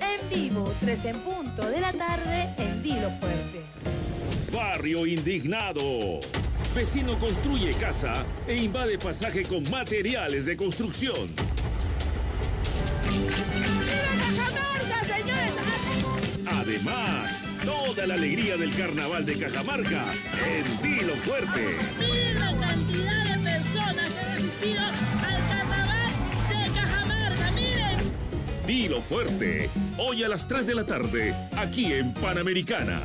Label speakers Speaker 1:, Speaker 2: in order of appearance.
Speaker 1: En vivo, 3 en punto de la tarde, en Dilo Fuerte.
Speaker 2: Barrio Indignado. Vecino construye casa e invade pasaje con materiales de construcción. Además, toda la alegría del carnaval de Cajamarca en Dilo Fuerte. Dilo Fuerte, hoy a las 3 de la tarde, aquí en Panamericana.